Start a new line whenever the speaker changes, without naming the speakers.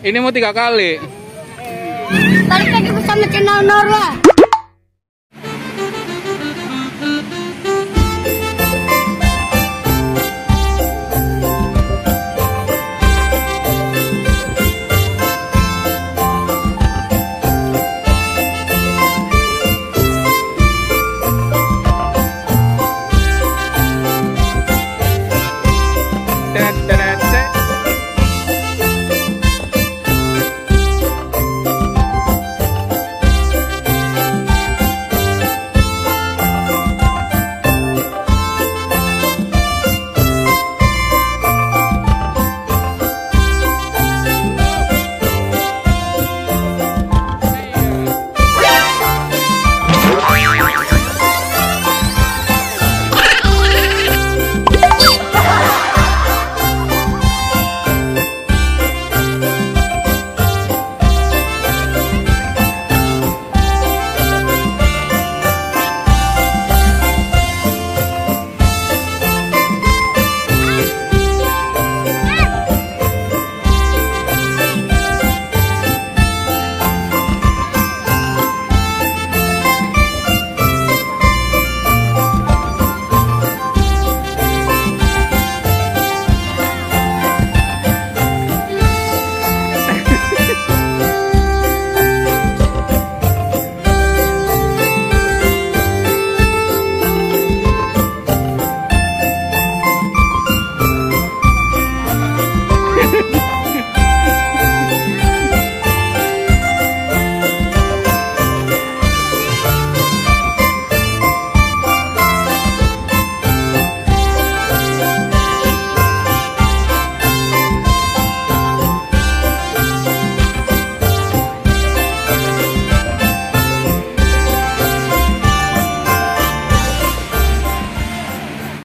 Ini mau tiga kali.
Balik lagi bersama channel Norwa.